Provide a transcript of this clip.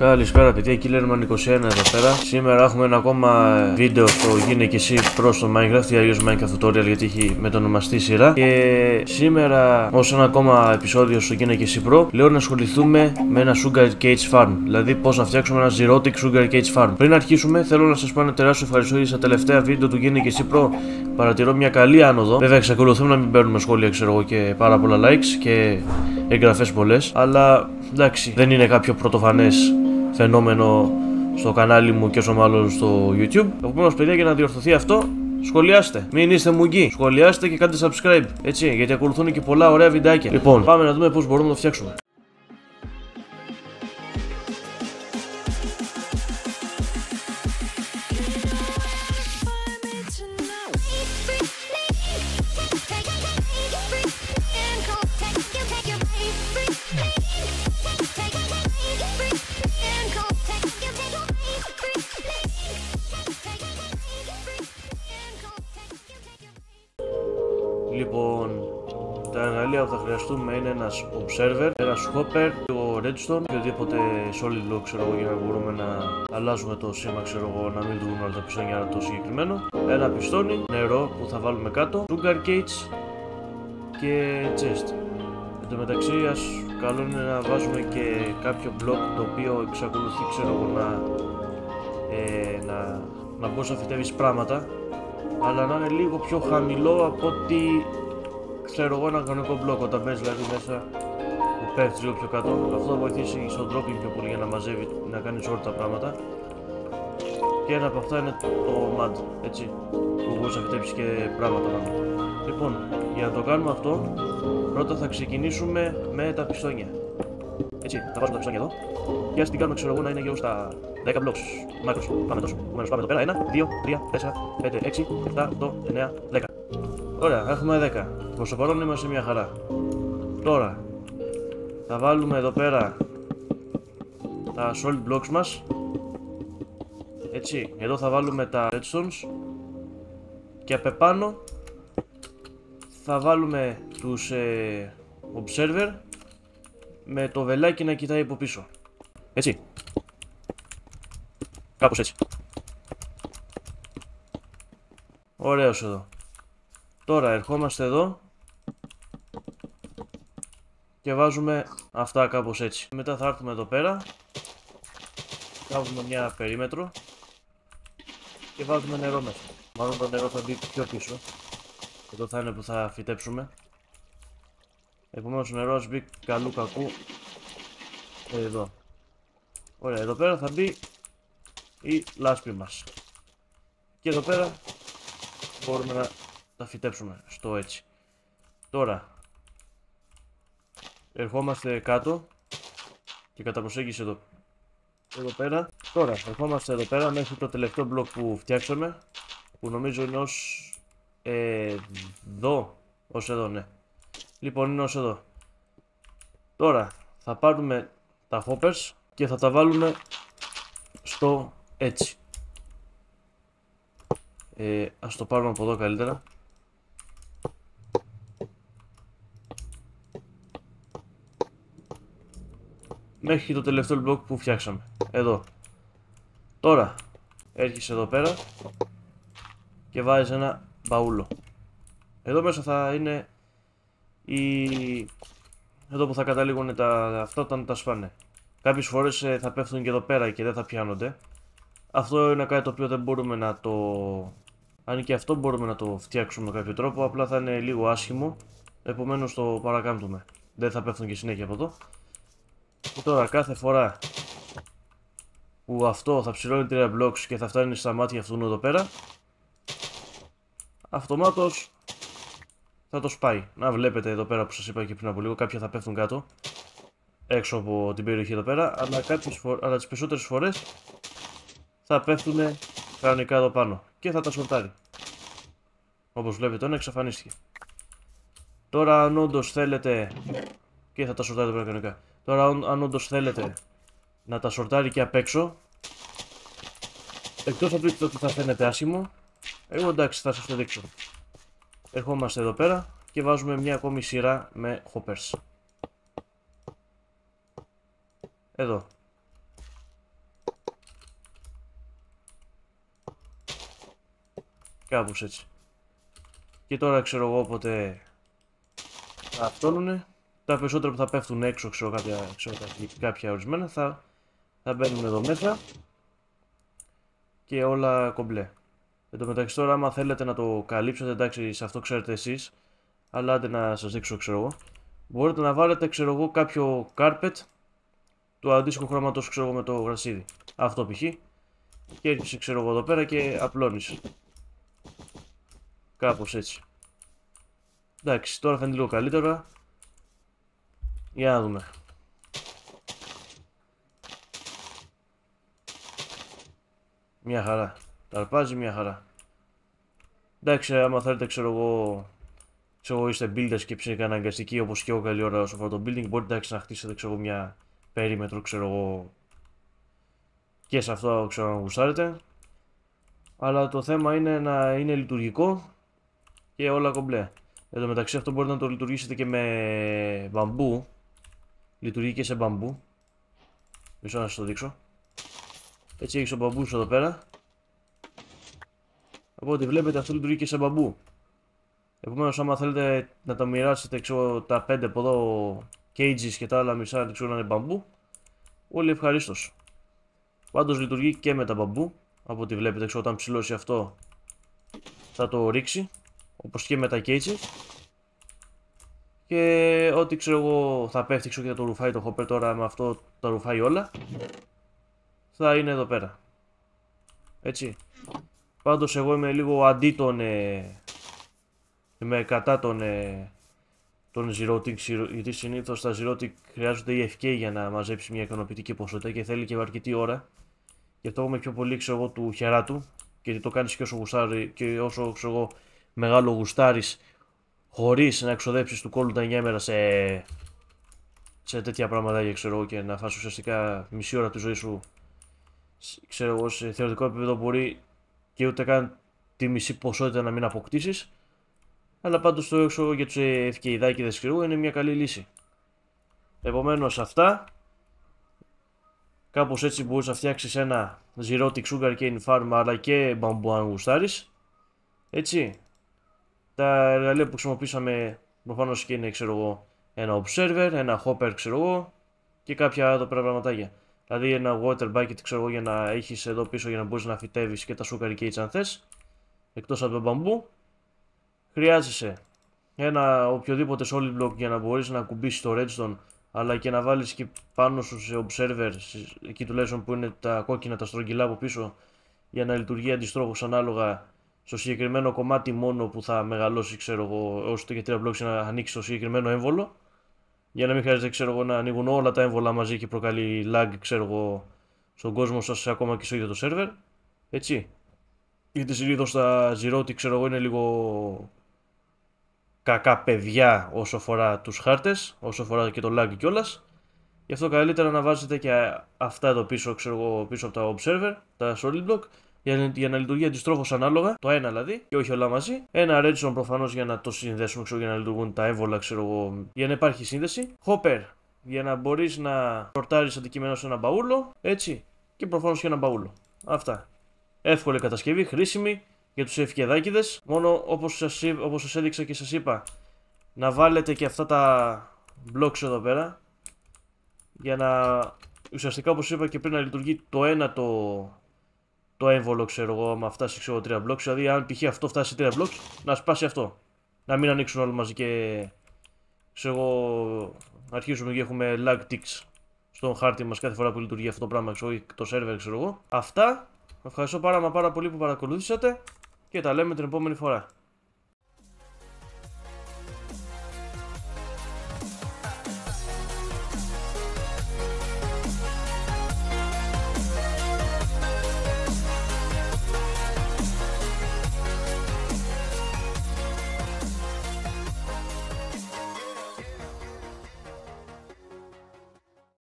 Καλησπέρα παιδιά, Killerman 21 εδώ πέρα. Σήμερα έχουμε ένα ακόμα βίντεο στο γίνε και εσύ προς το Minecraft ή αλλιώς Minecraft Tutorial γιατί έχει μετονομαστεί σειρά. Και σήμερα, ως ένα ακόμα επεισόδιο στο γίνε και εσύ Pro, λέω να ασχοληθούμε με ένα Sugar Cage Farm. Δηλαδή, πώς να φτιάξουμε ένα Zerotic Sugar Cage Farm. Πριν αρχίσουμε, θέλω να σας πω ένα τεράστιο ευχαριστώ για στα τελευταία βίντεο του γίνε και εσύ Pro. Παρατηρώ μια καλή άνοδο. Βέβαια, εξακολουθούμε να μην παίρνουμε σχόλια, ξέρω εγώ, και πάρα πολλά likes και εγγραφές πολλές. Αλλά εντάξει, δεν είναι κάποιο πρωτοφανές φαινόμενο στο κανάλι μου και όσο μάλλον στο YouTube. Επομένως, παιδιά, για να διορθωθεί αυτό, σχολιάστε. Μην είστε μουγγί. Σχολιάστε και κάντε subscribe. Έτσι, γιατί ακολουθούν και πολλά ωραία βιντεάκια. Λοιπόν, πάμε να δούμε πώς μπορούμε να το φτιάξουμε. Χρειαστούμε είναι ένας observer, ένας hopper, το redstone και οτιδήποτε solid lock ξέρω εγώ για να μπορούμε να αλλάζουμε το σήμα ξέρω εγώ να μην δούμε όλα τα πιστόνια το συγκεκριμένο. Ένα πιστόνι, νερό που θα βάλουμε κάτω, sugar cage και chest. Εν τω μεταξύ ας καλό είναι να βάζουμε και κάποιο block το οποίο εξακολουθεί ξέρω εγώ να, ε, να, να μπορείς να φυτεύεις πράγματα αλλά να είναι λίγο πιο χαμηλό από ότι ξέρω εγώ ένα κανονικό μπλοκ όταν μπες δηλαδή μέσα που πέφτεις λίγο πιο κάτω αυτό θα βοηθήσει στον dropping πιο πολύ για να μαζεύει να κάνει όλα τα πράγματα και ένα από αυτά είναι το mud έτσι που μπορείς να φυτέψεις και πράγματα πάνω λοιπόν για να το κάνουμε αυτό πρώτα θα ξεκινήσουμε με τα πιστόνια έτσι, θα βάζουμε τα πιστόνια εδώ και ας την κάνουμε ξέρω εγώ να είναι γύρω στα 10 blocks μάκρος. Πάμε τόσο. Επομένως πάμε εδώ πέρα. 1, 2, 3, 4, 5, 6, 7, 8, 9, 10. Ωραία, έχουμε 10. Προς το παρόν είμαστε μια χαρά. Τώρα, θα βάλουμε εδώ πέρα τα solid blocks μας. Έτσι, εδώ θα βάλουμε τα redstones. Και απ' επάνω θα βάλουμε τους ε, observer με το βελάκι να κοιτάει από πίσω. Έτσι. Κάπως έτσι. Ωραίος εδώ. Τώρα ερχόμαστε εδώ και βάζουμε αυτά κάπως έτσι. Μετά θα έρθουμε εδώ πέρα, κάνουμε μια περίμετρο και βάζουμε νερό μέσα. Μάλλον το νερό θα μπει πιο πίσω. Εδώ θα είναι που θα φυτέψουμε. Επομένως ο νερός μπει καλού κακού εδώ. Ωραία, εδώ πέρα θα μπει η λάσπη μας. Και εδώ πέρα μπορούμε να τα φυτέψουμε στο έτσι. Τώρα ερχόμαστε κάτω και κατά προσέγγιση εδώ, εδώ πέρα. Τώρα ερχόμαστε εδώ πέρα μέχρι το τελευταίο μπλοκ που φτιάξαμε που νομίζω είναι ως εδώ, ως εδώ ναι. Λοιπόν είναι ως εδώ. Τώρα θα πάρουμε τα hoppers και θα τα βάλουμε στο έτσι. Ε, ας το πάρουμε από εδώ καλύτερα. Μέχρι το τελευταίο μπλοκ που φτιάξαμε. Εδώ. Τώρα, έρχεσαι εδώ πέρα και βάζεις ένα μπαούλο. Εδώ μέσα θα είναι η... Εδώ που θα καταλήγουν τα... αυτά όταν τα σπάνε. Κάποιες φορές ε, θα πέφτουν και εδώ πέρα και δεν θα πιάνονται. Αυτό είναι κάτι το οποίο δεν μπορούμε να το... Αν και αυτό μπορούμε να το φτιάξουμε με κάποιο τρόπο, απλά θα είναι λίγο άσχημο. Επομένως το παρακάμπτουμε. Δεν θα πέφτουν και συνέχεια από εδώ. Και τώρα κάθε φορά που αυτό θα ψηλώνει 3 blocks και θα φτάνει στα μάτια αυτού εδώ πέρα, αυτομάτως θα το σπάει. Να βλέπετε εδώ πέρα που σας είπα και πριν από λίγο, κάποια θα πέφτουν κάτω έξω από την περιοχή εδώ πέρα, αλλά, κάποιες φο... αλλά τις περισσότερες φορές θα πέφτουν κανονικά εδώ πάνω και θα τα σορτάρει. Όπως βλέπετε τώρα εξαφανίστηκε. Τώρα αν όντως θέλετε και θα τα σορτάρει εδώ πέρα κανονικά. Τώρα αν όντως θέλετε να τα σορτάρει και απ' έξω Εκτός από το ότι θα φαίνεται άσχημο Εγώ εντάξει θα σας το δείξω. Ερχόμαστε εδώ πέρα και βάζουμε μια ακόμη σειρά με hoppers. Εδώ. Κάπως έτσι. Και τώρα ξέρω εγώ πότε θα αυτόνουνε. Τα περισσότερα που θα πέφτουν έξω, ξέρω κάποια, ξέρω, κάποια ορισμένα, θα, θα μπαίνουν εδώ μέσα και όλα κομπλέ. Εν τω μεταξύ τώρα άμα θέλετε να το καλύψετε, εντάξει σε αυτό ξέρετε εσείς, αλλά άντε να σας δείξω ξέρω εγώ. Μπορείτε να βάλετε ξέρω εγώ κάποιο carpet του αντίστοιχου χρώματος ξέρω εγώ με το γρασίδι. Αυτό π.χ. Και έρχεσαι ξέρω εγώ εδώ πέρα και απλώνεις. Κάπως έτσι. Εντάξει, τώρα φαίνεται λίγο καλύτερα. Για να δούμε. Μια χαρά. Τα αρπάζει μια χαρά. Εντάξει, άμα θέλετε, ξέρω εγώ, ξέρω εγώ είστε builders και ψήνετε αναγκαστικοί όπως και εγώ καλή ώρα όσο αφορά το building, μπορείτε να χτίσετε ξέρω, μια περίμετρο, ξέρω εγώ, και σε αυτό ξέρω να γουστάρετε. Αλλά το θέμα είναι να είναι λειτουργικό και όλα κομπλέ. Εν τω μεταξύ αυτό μπορείτε να το λειτουργήσετε και με μπαμπού. Λειτουργεί και σε μπαμπού. Μισό να σας το δείξω. Έτσι έχει ο μπαμπούς εδώ πέρα. Από ό,τι βλέπετε αυτό λειτουργεί και σε μπαμπού. Επομένως, άμα θέλετε να τα μοιράσετε ξέρω, τα 5 από εδώ cages και τα άλλα μισά ξέρω, να είναι μπαμπού, όλοι ευχαρίστως. Πάντως λειτουργεί και με τα μπαμπού. Από ό,τι βλέπετε, ξέρω, όταν ψηλώσει αυτό θα το ρίξει. Όπως και με τα cages. Και ό,τι ξέρω εγώ θα πέφτει ξέρω, και το ρουφάει το hopper τώρα με αυτό τα ρουφάει όλα θα είναι εδώ πέρα. Έτσι. Πάντως εγώ είμαι λίγο αντί τον... Ε, είμαι κατά τον... Ε, τον Zerotic, γιατί συνήθως τα Zerotic χρειάζονται η FK για να μαζέψει μια ικανοποιητική ποσότητα και θέλει και αρκετή ώρα. Γι' αυτό είμαι πιο πολύ ξέρω εγώ του χεράτου και το κάνεις και όσο γουστάρει και όσο ξέρω εγώ μεγάλο γουστάρεις χωρίς να εξοδέψεις του κόλλου τα 9 μέρα σε, σε τέτοια πράγματα ξέρω και να φας ουσιαστικά μισή ώρα τη ζωή σου ξέρω εγώ, σε θεωρητικό επίπεδο μπορεί και ούτε καν τη μισή ποσότητα να μην αποκτήσεις. Αλλά πάντως το έξω για τους ευκαιιδάκιδε ξέρω είναι μια καλή λύση. Επομένως αυτά. Κάπως έτσι μπορείς να φτιάξεις ένα Xerotic Sugarcane Farm αλλά και μπαμπού αν γουστάρεις. Έτσι. Τα εργαλεία που χρησιμοποίησαμε προφανώς και είναι ξέρω εγώ ένα observer, ένα hopper ξέρω εγώ και κάποια εδώ πέρα πραγματάκια. Δηλαδή ένα water bucket ξέρω εγώ για να έχεις εδώ πίσω για να μπορείς να φυτεύει και τα sugar cages αν θες. Εκτός από το μπαμπού. Χρειάζεσαι ένα οποιοδήποτε solid block για να μπορείς να κουμπίσεις το redstone αλλά και να βάλεις και πάνω σου σε observer εκεί τουλάχιστον που είναι τα κόκκινα τα στρογγυλά από πίσω για να λειτουργεί αντιστρόφως ανάλογα στο συγκεκριμένο κομμάτι μόνο που θα μεγαλώσει ξέρω εγώ όσο το και τρία blocks να ανοίξει το συγκεκριμένο έμβολο για να μην χρειάζεται ξέρω εγώ, να ανοίγουν όλα τα έμβολα μαζί και προκαλεί lag ξέρω εγώ, στον κόσμο σας ακόμα και στο ίδιο το σερβερ. Έτσι. Γιατί συνήθως τα Zerotic ξέρω εγώ είναι λίγο κακά παιδιά όσο αφορά τους χάρτες, όσο αφορά και το lag κιόλας. Γι' αυτό καλύτερα να βάζετε και αυτά εδώ πίσω, ξέρω εγώ, πίσω από τα observer, τα solid block για, για να λειτουργεί αντιστρόφως ανάλογα, το ένα δηλαδή, και όχι όλα μαζί. Ένα redstone προφανώς για να το συνδέσουμε, ξέρω, για να λειτουργούν τα έμβολα, ξέρω εγώ, για να υπάρχει σύνδεση. Hopper για να μπορείς να σορτάρει αντικείμενο σε ένα μπαούλο, έτσι. Και προφανώς και ένα μπαούλο. Αυτά. Εύκολη κατασκευή, χρήσιμη για τους ευκαιδάκιδε. Μόνο όπως σας όπως σας έδειξα και σας είπα, να βάλετε και αυτά τα blocks εδώ πέρα για να ουσιαστικά όπως είπα και πριν να λειτουργεί το ένα το το έμβολο, ξέρω εγώ, άμα φτάσει ξέρω, 3 blocks. Δηλαδή, αν π.χ. αυτό φτάσει 3 blocks, να σπάσει αυτό. Να μην ανοίξουν όλοι μαζί και ξέρω εγώ, αρχίζουμε και έχουμε lag ticks στον χάρτη μας κάθε φορά που λειτουργεί αυτό το πράγμα, ξέρω, το server, ξέρω εγώ. Αυτά. Ευχαριστώ πάρα μα πάρα πολύ που παρακολουθήσατε και τα λέμε την επόμενη φορά.